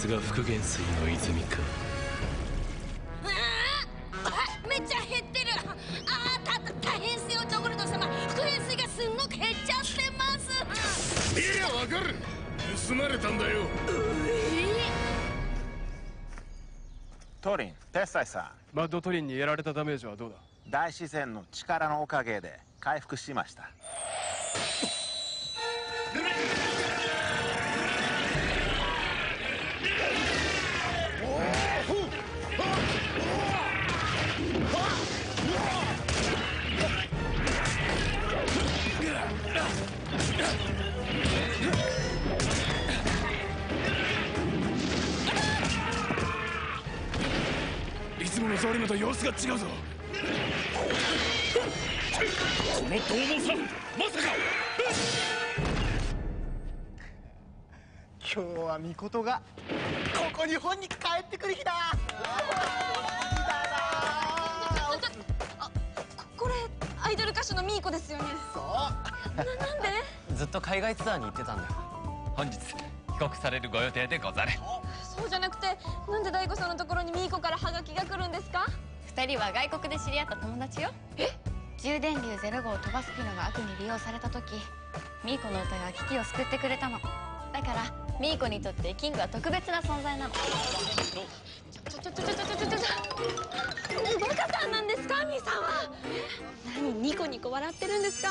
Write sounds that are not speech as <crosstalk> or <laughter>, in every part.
つが復元水の泉か。あめっちゃ減ってる。あーたた大変っすよジョグルド様。復元水がすんごく減っちゃってます。いやわかる。盗まれたんだよ。トリンテッサイさん。マッドトリンにやられたダメージはどうだ？大自然の力のおかげで回復しましたゾリムと様子が違うぞ。この獰猛さまさか。今日はミコトがここ日本に帰ってくる日だ。これアイドル歌手のミーコですよね。そう。ななんで？ずっと海外ツアーに行ってたんだよ。本日帰国されるご予定でござる。そうじゃなくてなんで大悟さんのところにミーコからハガキが来るんですか？二人は外国で知り合った友達よ。え？充電流ゼロ号を飛ばす機能が悪に利用された時ミーコの歌が危機を救ってくれたの。だからミーコにとってキングは特別な存在なの。ちょちょちょちょちょちょちょちょおバカさんなんですかミーさんは何ニコニコ笑ってるんですか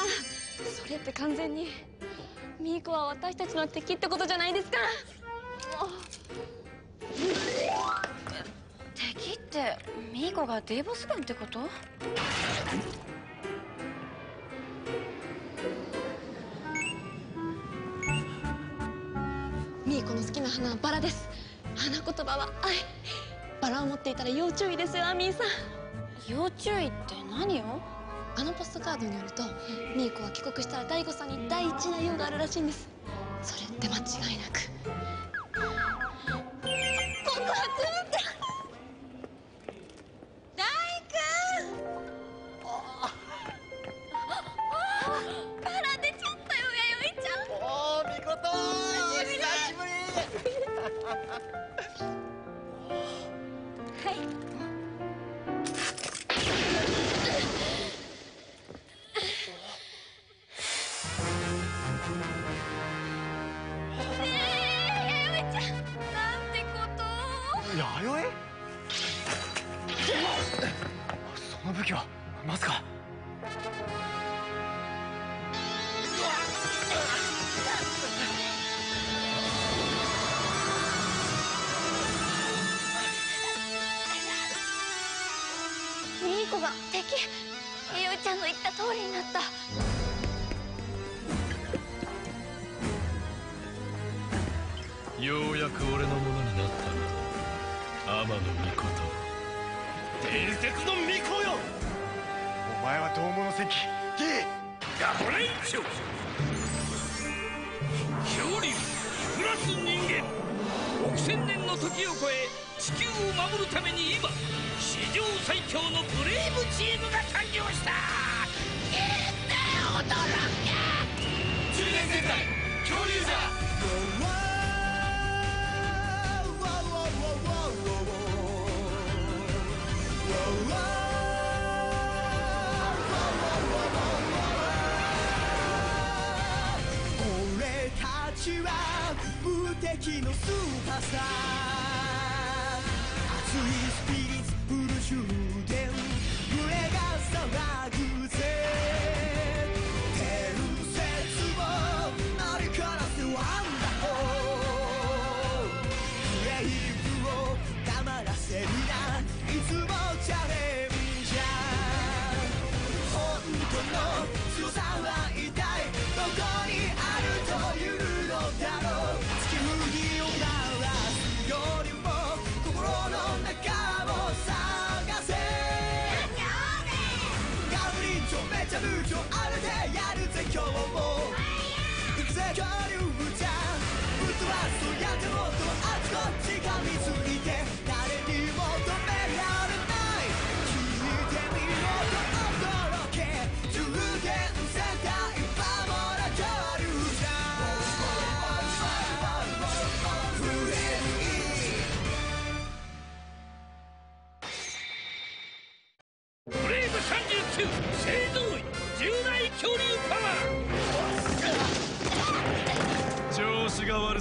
それって完全にミーコは私たちの敵ってことじゃないですか敵ってミーコがデーボス軍ってこと？ミーコの好きな花はバラです。花言葉は愛。バラを持っていたら要注意ですよアミーさん。要注意って何をあのポストカードによるとミーコは帰国したら大悟さんに第一な用があるらしいんです。それって間違いなくを弥生？その武器はまさか。ミーコが敵。弥生ちゃんの言った通りになった。ようやく俺の天野御事伝説の巫女よ。お前は同物戦記 D ガホレンチョ恐竜プラス人間。億千年の時を超え地球を守るために今史上最強のブレイブチームが誕生した。いって驚け10年戦隊恐竜座ちは無敵のスーパースター。熱いスピリッツフルシュー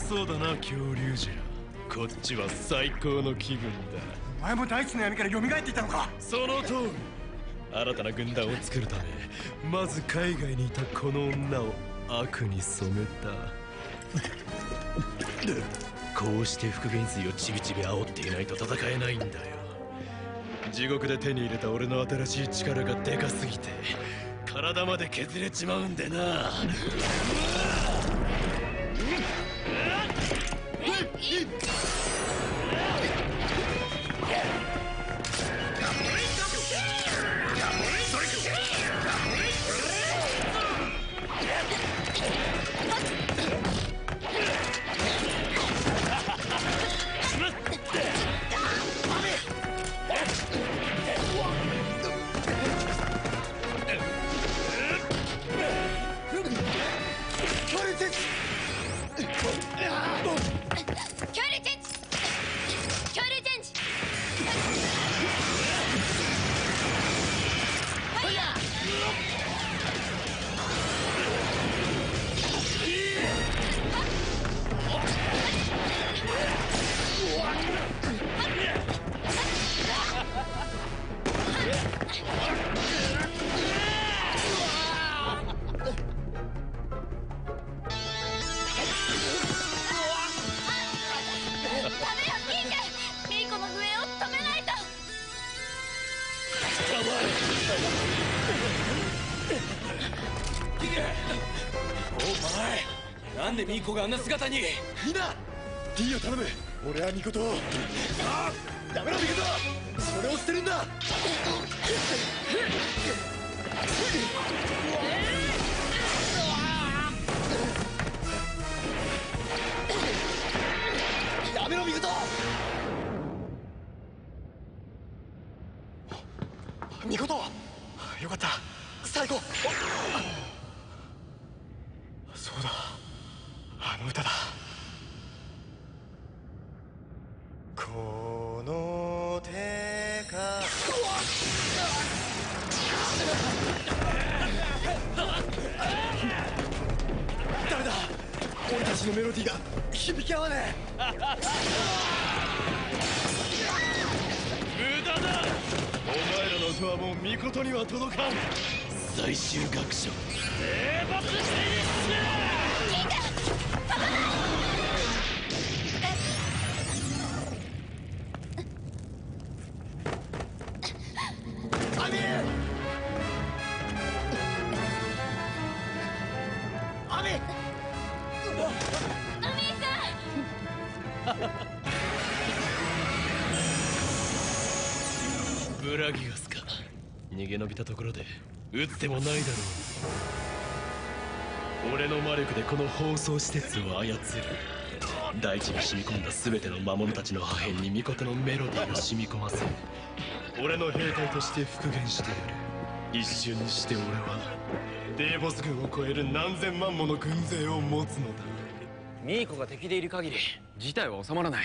そうだな恐竜じゃ。こっちは最高の気分だ。お前も大地の闇から蘇っていたのか。その通り。新たな軍団を作るためまず海外にいたこの女を悪に染めた。こうして復元水をちびちび煽っていないと戦えないんだよ。地獄で手に入れた俺の新しい力がでかすぎて体まで削れちまうんでな恐ミーコがあんな姿に。みんな D を頼む。俺はミコトをああダメだミコトそれを捨てるんだ。やめろミコトミコトよかった。最後。逃げ延びたところで撃ってもないだろう。俺の魔力でこの放送施設を操る。大地に染み込んだ全ての魔物たちの破片に御事のメロディーを染み込ませ俺の兵隊として復元してやる。一瞬にして俺はデーボス軍を超える何千万もの軍勢を持つのだ。ミーコが敵でいる限り事態は収まらない。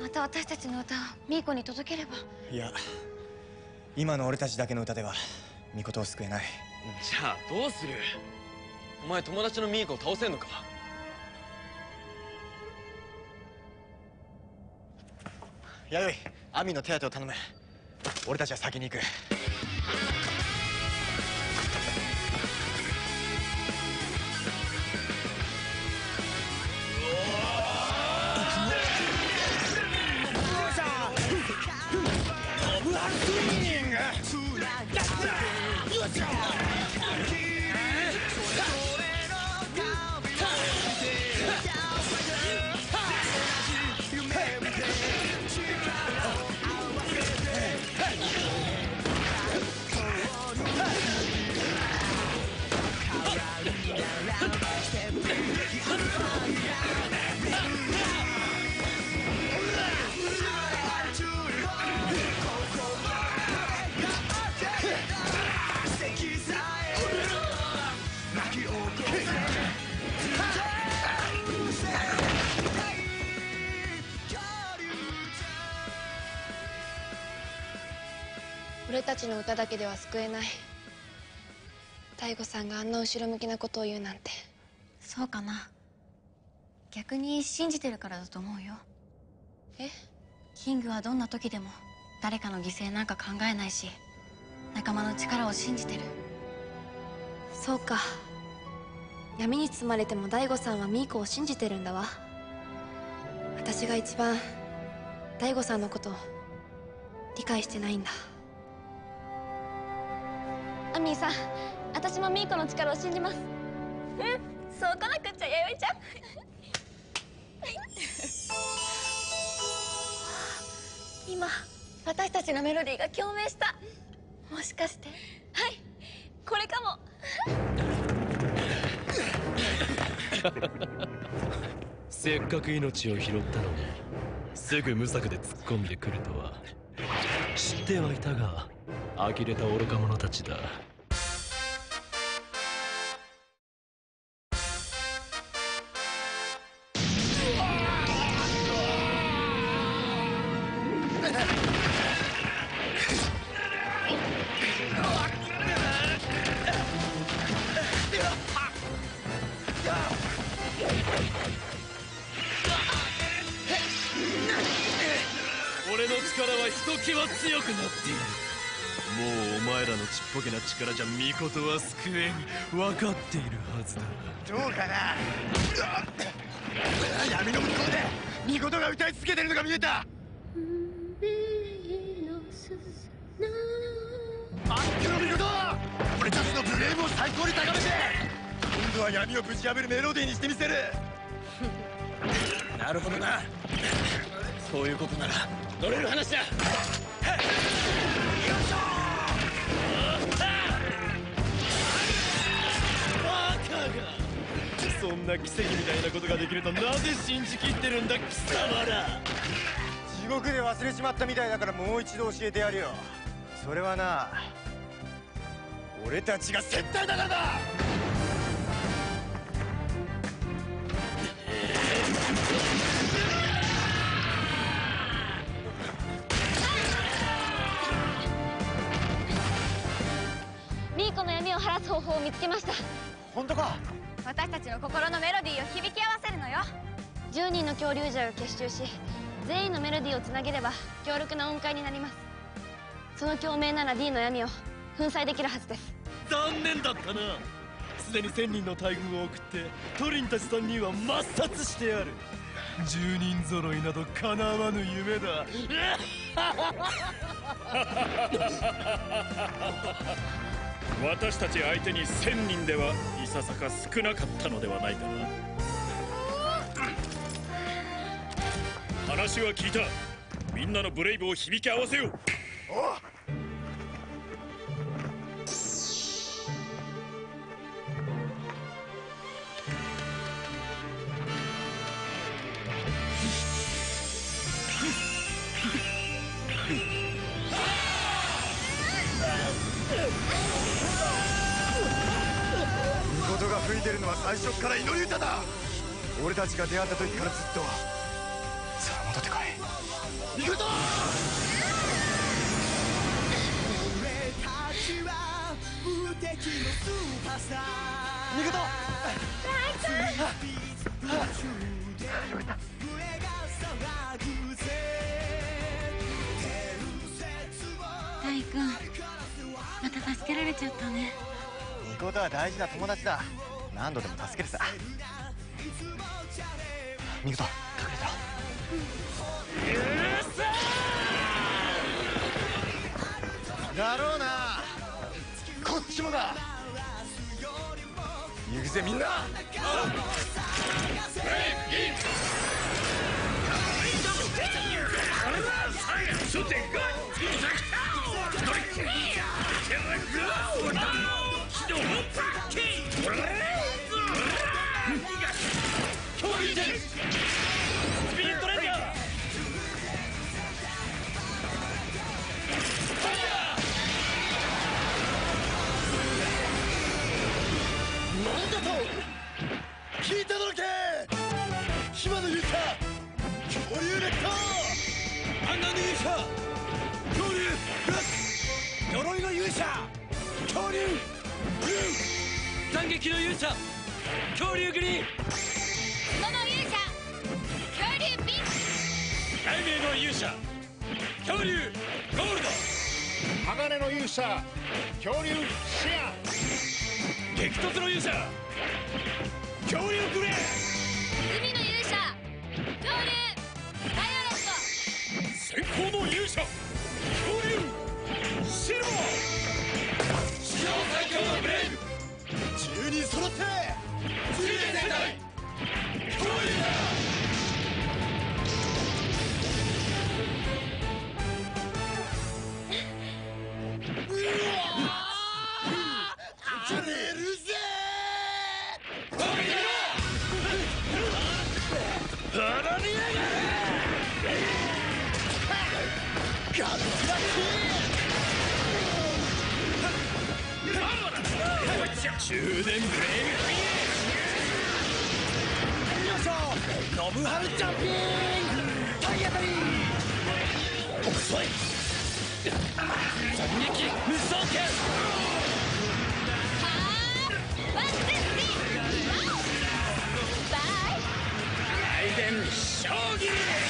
また私たちの歌をミーコに届ければ。いや今の俺たちだけの歌ではミコトを救えない。じゃあどうする？お前友達のミーコを倒せんのか？弥生アミの手当てを頼む。俺たちは先に行くの歌だけでは救えない。大悟さんがあんな後ろ向きなことを言うなんて。そうかな。逆に信じてるからだと思うよ。え？キングはどんな時でも誰かの犠牲なんか考えないし仲間の力を信じてる。そうか。闇に包まれても大悟さんはミーコを信じてるんだわ。私が一番大悟さんのこと理解してないんだアミーさん私もミーコの力を信じます。うんそうこなくっちゃ弥生ちゃん。<laughs> 今私たちのメロディーが共鳴した。もしかして。はい。これかも。せっかく命を拾ったのにすぐ無策で突っ込んでくるとは知ってはいたが呆れた愚か者たちだ。コトは救えん分かっているはずだ。どうかな？闇の向こうで！見事が歌い続けてるのが見えた！あっけの見事俺たちのブレームを最高に高めて！今度は闇をぶち破るメロディーにしてみせる！なるほどな。そういうことなら乗れる話だ。そんな奇跡みたいなことができるとなぜ信じきってるんだ貴様ら。地獄で忘れちまったみたいだからもう一度教えてやるよ。それはな俺たちが接待だからだ。ミーコの闇を晴らす方法を見つけました。本当か？私たちの心のメロディーを響き合わせるのよ。10人の恐竜者が結集し全員のメロディーをつなげれば強力な音階になります。その共鳴なら D の闇を粉砕できるはずです。残念だったな。すでに1000人の大軍を送ってトリンたち3人は抹殺してやる。10人揃いなど叶わぬ夢だ <laughs> 私たち相手に1000人ではいささか少なかったのではないかな。話は聞いた。みんなのブレイブを響き合わせよ。ういてるのは最初から祈り歌だ。俺たちが出会った時からずっと。さあ戻ってこい。見事俺たちは無敵のスーパースター。見事大君また助けられちゃったね。見事は大事な友達だ何度でも助けるさ。見事隠れてろだろうな。こっちもだ。行くぜみんな。なんだ勇者恐竜シルバー。史上最強のブレイブ。10人揃って。ノブハルジャンピング体当たり遅い斬撃無双剣ワンツースリーバイデン将棋。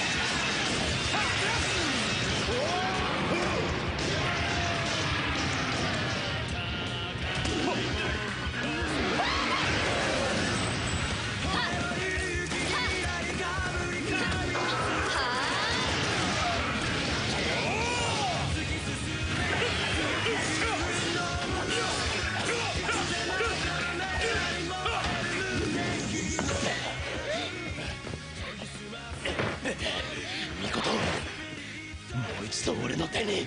一度俺の手に。大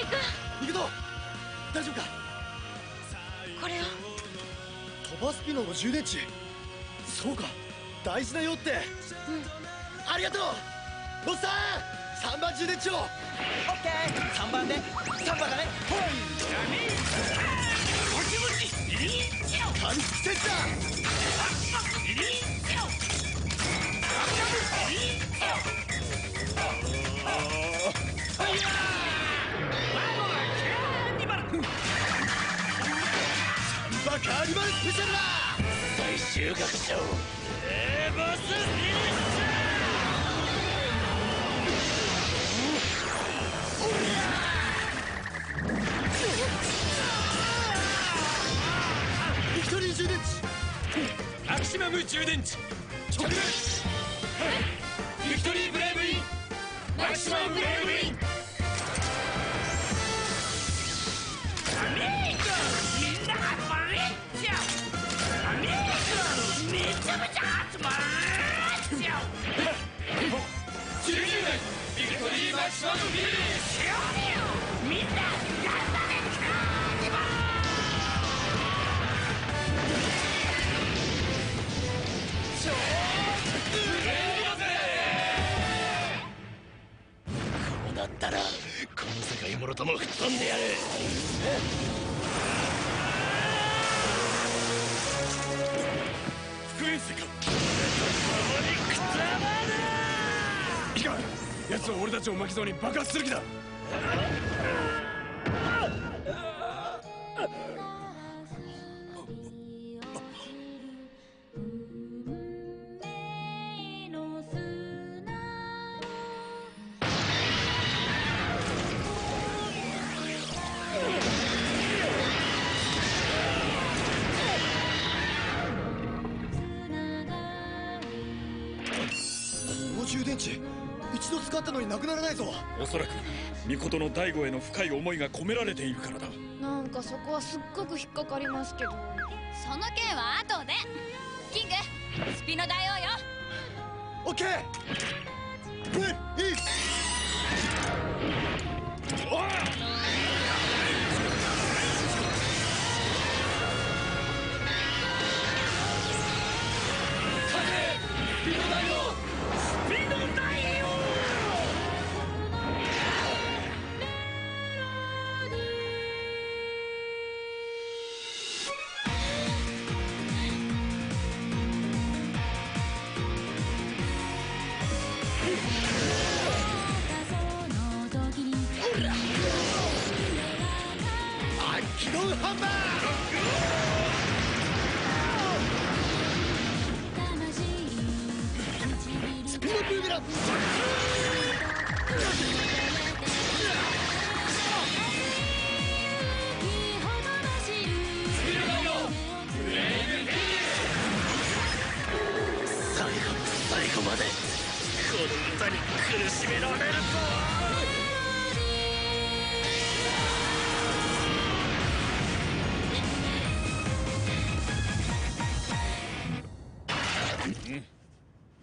君行くぞ。大丈夫か？これを。トバスピノの充電池。そうか。大事なよって。ありがとう。ボスさん3番充電池を。オッケー。3番で3番だね。ほい。神センタバカーニバルスペシャルだ！最終学長エー。ボスフィニッシュビクトリー。充電池マキシマム充電池直撃ビクトリー。ブレイブインマキシマムブレイブインこうなったらこの世界もろとも吹っ飛んでやる。奴は俺たちを巻き添えに爆発する気だ。この充電池。一度使ったのになくならないぞ。おそらく巫女の大悟への深い思いが込められているからだ。なんかそこはすっごく引っかかりますけど。その件は後で。キングスピノ大王よ。オッケー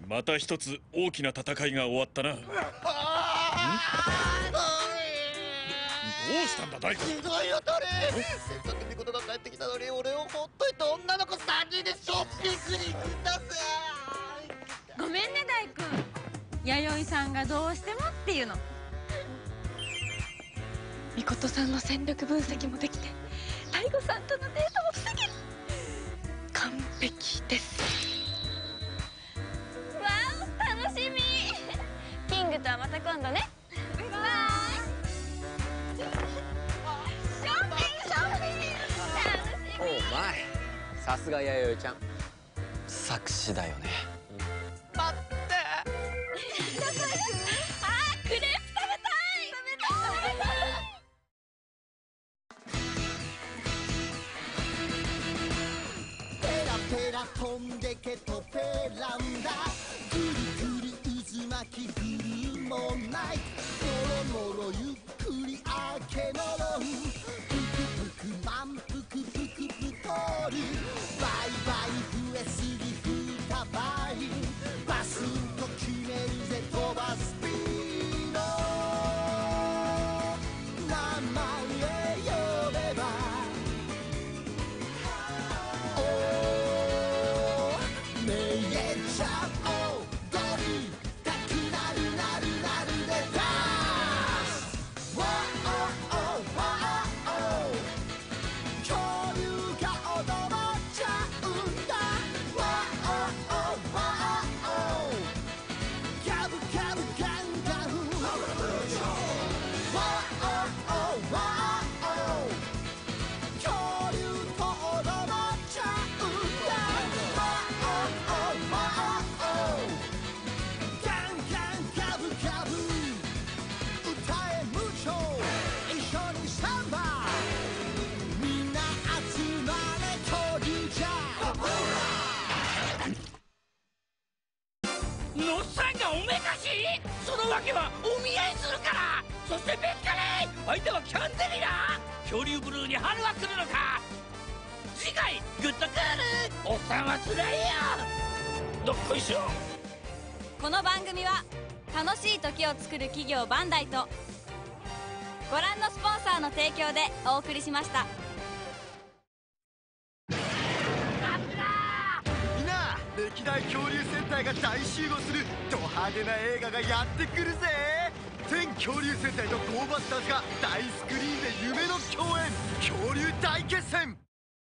また一つ大きな戦いが終わったな。どうしたんだ大工？ひどいよトリせっかく見事が帰ってきたのに俺をほっといて女の子3人でショッピングに行くんだぜ。ごめんね大君弥生さんがどうしてもっていうの。みことさんの戦力分析もできて大悟さんとのデートも防げる。完璧ですキングとはまた今度ね。バイバイ。ショッピングショッピング楽しみおうまいさすが弥生ちゃん。作詞だよねそしてベッカレー相手はキャンデリラ恐竜ブルーに春は来るのか。次回グッとクール。おっさんはつらいよ。どっこいしょ。この番組は楽しい時を作る企業バンダイとご覧のスポンサーの提供でお送りしました。みんな歴代恐竜戦隊が大集合するド派手な映画がやってくるぜ。全恐竜戦隊とゴーバスターズが大スクリーンで夢の共演。恐竜大決戦。